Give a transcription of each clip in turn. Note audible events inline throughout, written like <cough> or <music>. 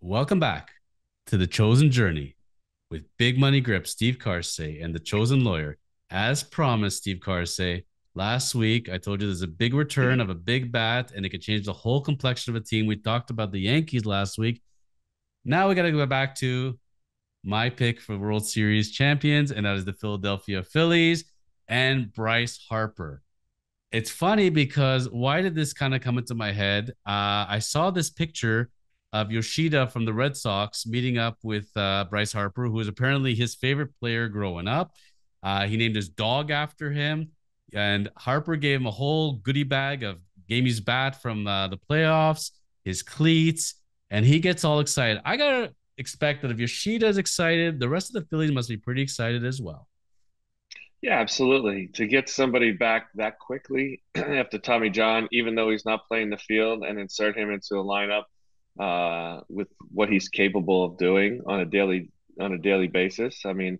Welcome back to the Chosen Journey with Big Money Grip, Steve Karsay, and the Chosen Lawyer. As promised, Steve Karsay, last week I told you there's a big return of a big bat and it could change the whole complexion of a team. We talked about the Yankees last week. Now we got to go back to my pick for World Series champions, and that is the Philadelphia Phillies and Bryce Harper. It's funny because why did this kind of come into my head? Uh, I saw this picture of Yoshida from the Red Sox meeting up with uh, Bryce Harper, who was apparently his favorite player growing up. Uh, he named his dog after him, and Harper gave him a whole goodie bag of Gamey's bat from uh, the playoffs, his cleats, and he gets all excited. I gotta expect that if Yoshida is excited, the rest of the Phillies must be pretty excited as well. Yeah, absolutely. To get somebody back that quickly <clears throat> after Tommy John, even though he's not playing the field, and insert him into a lineup uh, with what he's capable of doing on a daily on a daily basis. I mean,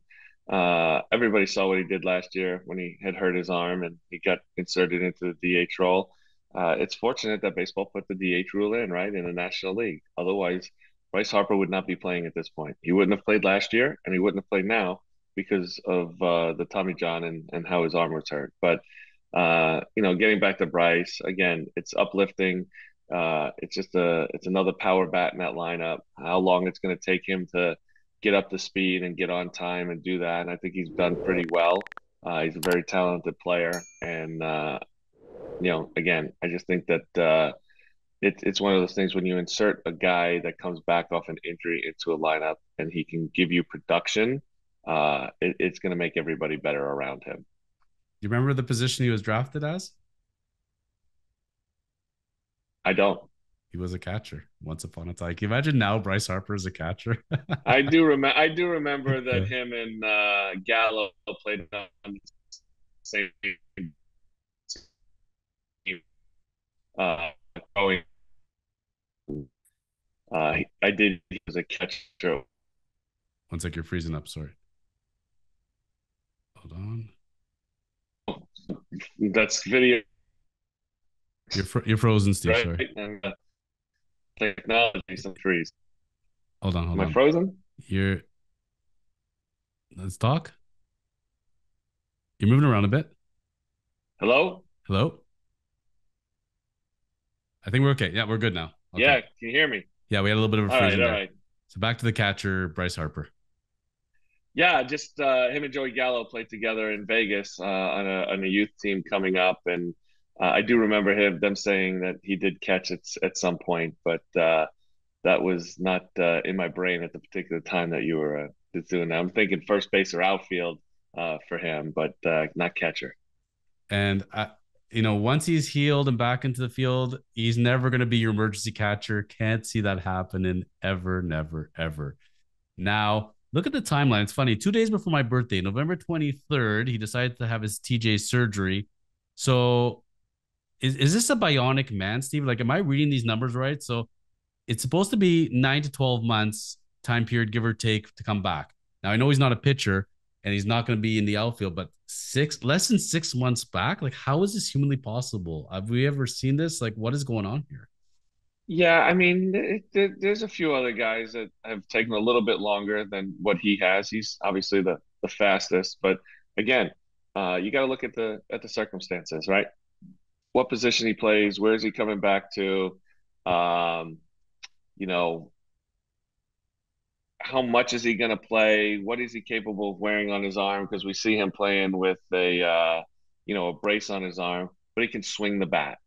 uh, everybody saw what he did last year when he had hurt his arm and he got inserted into the DH role. Uh, it's fortunate that baseball put the DH rule in, right, in the National League. Otherwise, Bryce Harper would not be playing at this point. He wouldn't have played last year, and he wouldn't have played now because of uh, the Tommy John and, and how his arm was hurt. But uh, you know, getting back to Bryce again, it's uplifting. Uh, it's just a it's another power bat in that lineup. How long it's going to take him to get up to speed and get on time and do that, and I think he's done pretty well. Uh, he's a very talented player, and uh, you know, again, I just think that uh, it, it's one of those things when you insert a guy that comes back off an injury into a lineup and he can give you production, uh, it, it's going to make everybody better around him. Do you remember the position he was drafted as? I don't. He was a catcher once upon a time. Can you imagine now Bryce Harper is a catcher? <laughs> I do remember. I do remember that yeah. him and uh, Gallo played on the same team. Uh, going. Uh, I did. He was a catcher. One sec, you're freezing up. Sorry. Hold on. That's video. You're fr- you're frozen, Steve. Right? Sorry. And, uh, technology, some trees. Hold on, hold Am on. I frozen? You're. Let's talk. You're moving around a bit. Hello. Hello. I think we're okay. Yeah, we're good now. Okay. Yeah, can you hear me? Yeah, we had a little bit of a freeze. all right, all right. So back to the catcher, Bryce Harper. Yeah, just uh, him and Joey Gallo played together in Vegas uh, on, a, on a youth team coming up, and uh, I do remember him them saying that he did catch it at some point, but uh, that was not uh, in my brain at the particular time that you were uh, doing that. I'm thinking first base or outfield for him, but not catcher. And I, you know, once he's healed and back into the field, he's never going to be your emergency catcher. Can't see that happening ever, never, ever. Now, look at the timeline. It's funny. Two days before my birthday, November 23rd, he decided to have his TJ surgery. So, is, is this a bionic man, Steve? Like, am I reading these numbers right? So, it's supposed to be nine to 12 months time period, give or take, to come back. Now, I know he's not a pitcher and he's not going to be in the outfield, but six less than six months back like how is this humanly possible have we ever seen this like what is going on here yeah i mean it, it, there's a few other guys that have taken a little bit longer than what he has he's obviously the the fastest but again uh, you got to look at the at the circumstances right what position he plays where is he coming back to um, you know how much is he going to play? What is he capable of wearing on his arm? Because we see him playing with a, uh, you know, a brace on his arm, but he can swing the bat,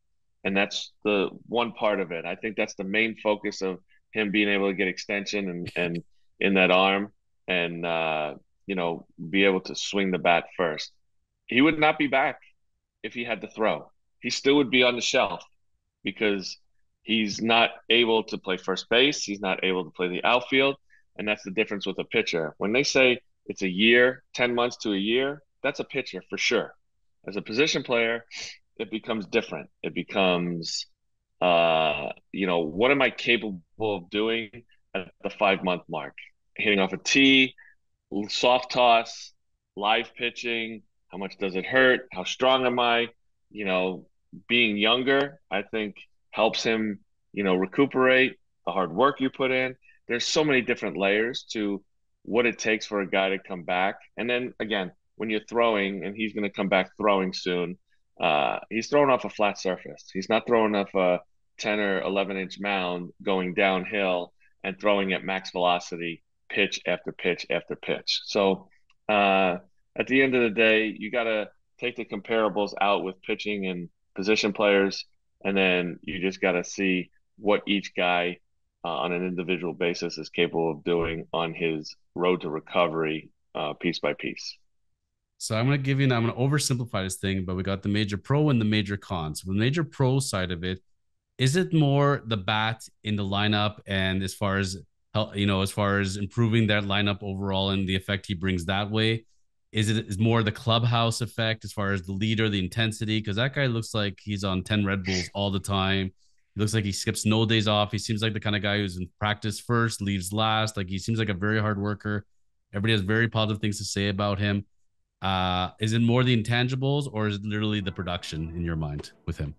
and that's the one part of it. I think that's the main focus of him being able to get extension and and in that arm, and uh, you know, be able to swing the bat first. He would not be back if he had to throw. He still would be on the shelf because he's not able to play first base. He's not able to play the outfield and that's the difference with a pitcher. When they say it's a year, 10 months to a year, that's a pitcher for sure. As a position player, it becomes different. It becomes, uh, you know, what am I capable of doing at the five month mark? Hitting off a tee, soft toss, live pitching. How much does it hurt? How strong am I? You know, being younger, I think helps him, you know, recuperate the hard work you put in there's so many different layers to what it takes for a guy to come back. And then again, when you're throwing, and he's going to come back throwing soon, uh, he's throwing off a flat surface. He's not throwing off a 10 or 11 inch mound going downhill and throwing at max velocity, pitch after pitch after pitch. So uh, at the end of the day, you got to take the comparables out with pitching and position players, and then you just got to see what each guy uh, on an individual basis is capable of doing on his road to recovery uh, piece by piece. So I'm going to give you, I'm going to oversimplify this thing, but we got the major pro and the major cons. The major pro side of it, is it more the bat in the lineup and as far as you know, as far as improving that lineup overall and the effect he brings that way? Is it is more the clubhouse effect as far as the leader, the intensity? Because that guy looks like he's on 10 Red Bulls all the time. He looks like he skips no days off. He seems like the kind of guy who's in practice first, leaves last. Like he seems like a very hard worker. Everybody has very positive things to say about him. Uh, is it more the intangibles or is it literally the production in your mind with him?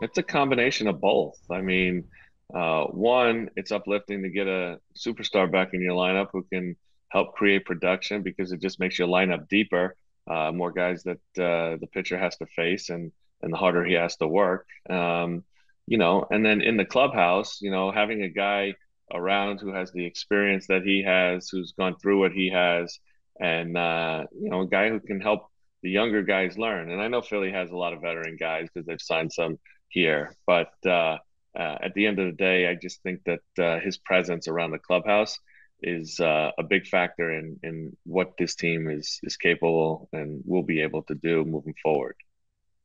It's a combination of both. I mean, uh, one, it's uplifting to get a superstar back in your lineup who can help create production because it just makes your lineup deeper. Uh, more guys that uh, the pitcher has to face and and the harder he has to work. Um, you know, and then in the clubhouse, you know, having a guy around who has the experience that he has, who's gone through what he has, and uh, you know, a guy who can help the younger guys learn. And I know Philly has a lot of veteran guys because they've signed some here, but uh, uh, at the end of the day, I just think that uh, his presence around the clubhouse is uh, a big factor in in what this team is is capable and will be able to do moving forward.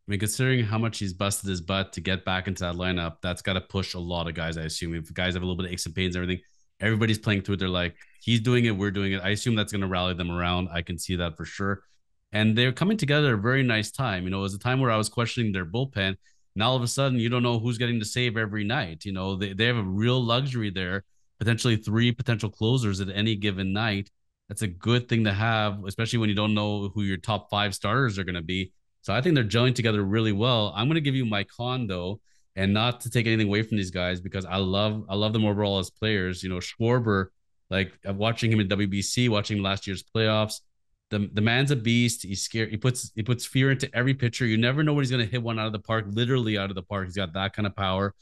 I mean, considering how much he's busted his butt to get back into that lineup, that's got to push a lot of guys. I assume if guys have a little bit of aches and pains and everything, everybody's playing through it. They're like, he's doing it, we're doing it. I assume that's going to rally them around. I can see that for sure. And they're coming together a very nice time. You know, it was a time where I was questioning their bullpen. Now all of a sudden, you don't know who's getting to save every night. You know, they, they have a real luxury there, potentially three potential closers at any given night. That's a good thing to have, especially when you don't know who your top five starters are going to be. So I think they're gelling together really well. I'm going to give you my con though, and not to take anything away from these guys because I love I love them overall as players. You know, Schwarber, like uh, watching him in WBC, watching last year's playoffs. The, the man's a beast. He's scared. He puts he puts fear into every pitcher. You never know when he's going to hit one out of the park, literally out of the park. He's got that kind of power.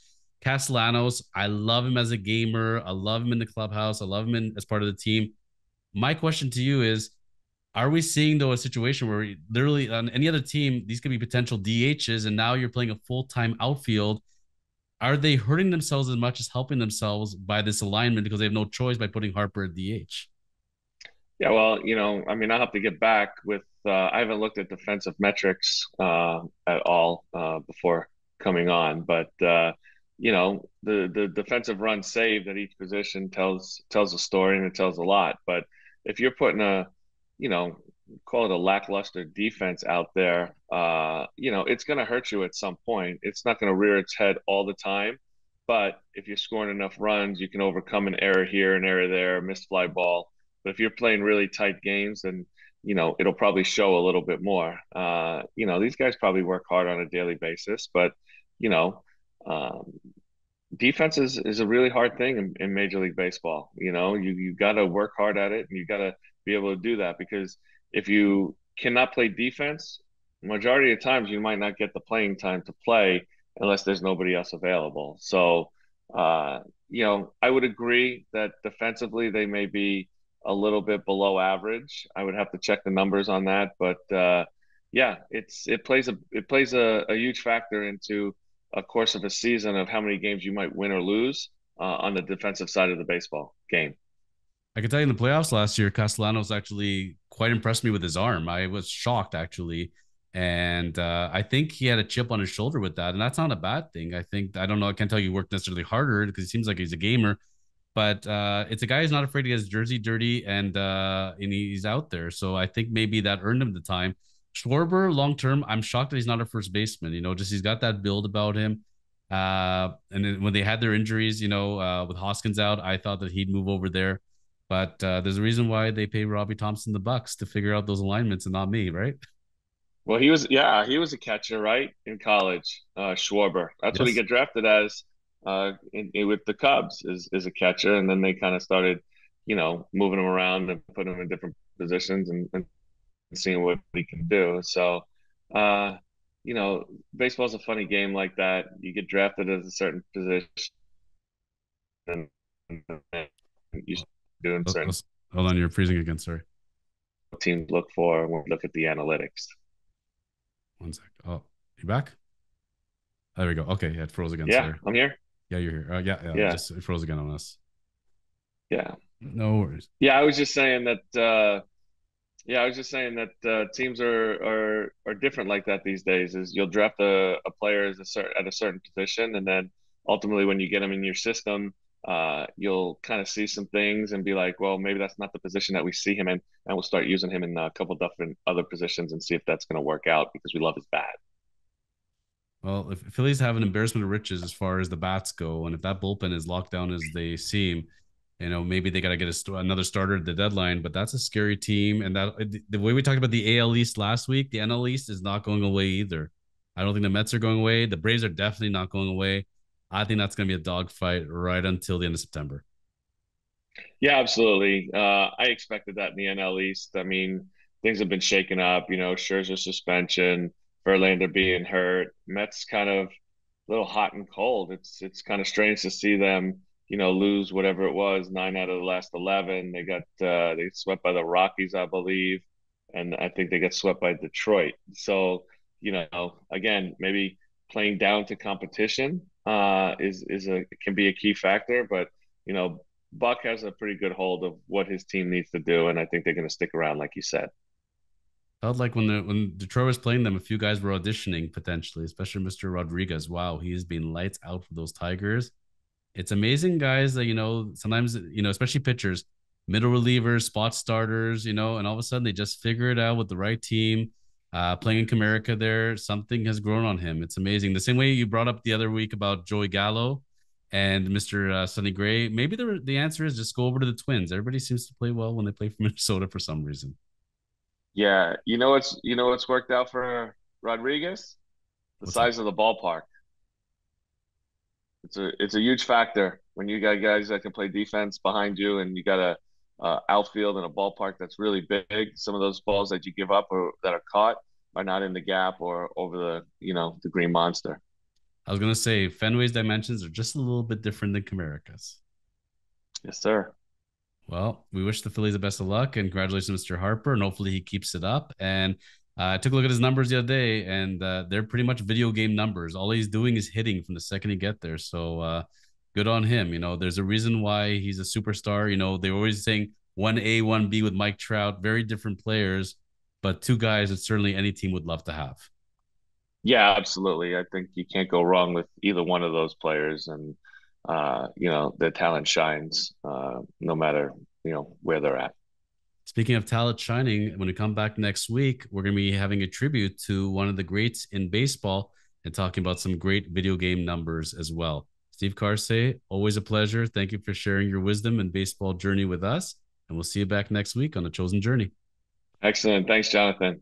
Castellanos, I love him as a gamer. I love him in the clubhouse. I love him in, as part of the team. My question to you is are we seeing though a situation where literally on any other team these could be potential DHs and now you're playing a full-time outfield are they hurting themselves as much as helping themselves by this alignment because they have no choice by putting Harper at DH yeah well you know I mean I'll have to get back with uh, I haven't looked at defensive metrics uh, at all uh, before coming on but uh, you know the the defensive run saved at each position tells tells a story and it tells a lot but if you're putting a you know, call it a lackluster defense out there, uh, you know, it's going to hurt you at some point. It's not going to rear its head all the time. But if you're scoring enough runs, you can overcome an error here, an error there, a missed fly ball. But if you're playing really tight games, then you know it'll probably show a little bit more. Uh, you know, these guys probably work hard on a daily basis, but you know, um, defense is, is a really hard thing in, in Major League Baseball. You know, you you got to work hard at it, and you got to be able to do that because if you cannot play defense, majority of times you might not get the playing time to play unless there's nobody else available. So, uh, you know, I would agree that defensively they may be a little bit below average. I would have to check the numbers on that, but uh, yeah, it's it plays a it plays a, a, huge factor into a course of a season of how many games you might win or lose uh, on the defensive side of the baseball game. I can tell you in the playoffs last year, Castellanos actually quite impressed me with his arm. I was shocked actually. And uh, I think he had a chip on his shoulder with that. And that's not a bad thing. I think, I don't know, I can't tell you worked necessarily harder because he seems like he's a gamer, but uh, it's a guy who's not afraid to get his jersey dirty and, uh, and he's out there. So I think maybe that earned him the time. Schwarber, long term, I'm shocked that he's not a first baseman. You know, just he's got that build about him. Uh, and then when they had their injuries, you know, uh, with Hoskins out, I thought that he'd move over there. But uh, there's a reason why they pay Robbie Thomson the bucks to figure out those alignments and not me, right? Well, he was yeah, he was a catcher, right, in college. Uh, Schwarber. That's yes. what he got drafted as. uh, in, in, with the Cubs is as a catcher, and then they kind of started, you know, moving him around and putting him in different positions and, and seeing what he can do. So, uh, you know, baseball's a funny game like that. You get drafted as a certain position, and, you doing certain. Hold on, you're freezing again. Sorry. What teams look for when we look at the analytics. One sec. Oh, you back? There we go. Okay, yeah, it froze again. Yeah, sorry. I'm here. Yeah, you're here. Uh, yeah, yeah, yeah. Just it froze again on us. Yeah. No worries. Yeah, I was just saying that. uh yeah, I was just saying that uh, teams are, are are different like that these days. Is you'll draft a, a player as a certain at a certain position, and then ultimately when you get them in your system, uh, you'll kind of see some things and be like, well, maybe that's not the position that we see him in, and we'll start using him in a couple different other positions and see if that's going to work out because we love his bat. Well, if Phillies have an embarrassment of riches as far as the bats go, and if that bullpen is locked down as they seem, you know, maybe they got to get a, another starter at the deadline, but that's a scary team. And that the way we talked about the AL East last week, the NL East is not going away either. I don't think the Mets are going away. The Braves are definitely not going away. I think that's going to be a dogfight right until the end of September. Yeah, absolutely. Uh, I expected that in the NL East. I mean, things have been shaken up. You know, Scherzer suspension, Verlander being hurt, Mets kind of a little hot and cold. It's it's kind of strange to see them you know, lose whatever it was, nine out of the last eleven. They got uh, they swept by the Rockies, I believe, and I think they got swept by Detroit. So you know, again, maybe playing down to competition uh, is is a can be a key factor, but you know, Buck has a pretty good hold of what his team needs to do, and I think they're going to stick around, like you said. Felt like when the when Detroit was playing them, a few guys were auditioning potentially, especially Mr. Rodriguez. Wow, he has been lights out for those Tigers it's amazing, guys. That you know, sometimes you know, especially pitchers, middle relievers, spot starters, you know, and all of a sudden they just figure it out with the right team. Uh, playing in Comerica there, something has grown on him. It's amazing. The same way you brought up the other week about Joey Gallo and Mr. Uh, Sonny Gray. Maybe the the answer is just go over to the Twins. Everybody seems to play well when they play for <laughs> Minnesota for some reason. Yeah, you know what's you know what's worked out for Rodriguez, the What's size that? of the ballpark it's a it's a huge factor when you got guys that can play defense behind you, and you got a uh, outfield and a ballpark that's really big. Some of those balls that you give up or that are caught are not in the gap or over the you know the green monster. I was gonna say Fenway's dimensions are just a little bit different than Comerica's. Yes, sir. Well, we wish the Phillies the best of luck and congratulations, Mr. Harper, and hopefully he keeps it up. And I took a look at his numbers the other day, and uh, they're pretty much video game numbers. All he's doing is hitting from the second he get there. So uh, good on him. You know, there's a reason why he's a superstar. You know, they're always saying one A, one B with Mike Trout, very different players, but two guys that certainly any team would love to have. Yeah, absolutely. I think you can't go wrong with either one of those players, and uh, you know, the talent shines uh, no matter you know where they're at. Speaking of talent shining, when we come back next week, we're going to be having a tribute to one of the greats in baseball and talking about some great video game numbers as well. Steve Karsay, always a pleasure. Thank you for sharing your wisdom and baseball journey with us. And we'll see you back next week on the Chosen Journey. Excellent. Thanks, Jonathan.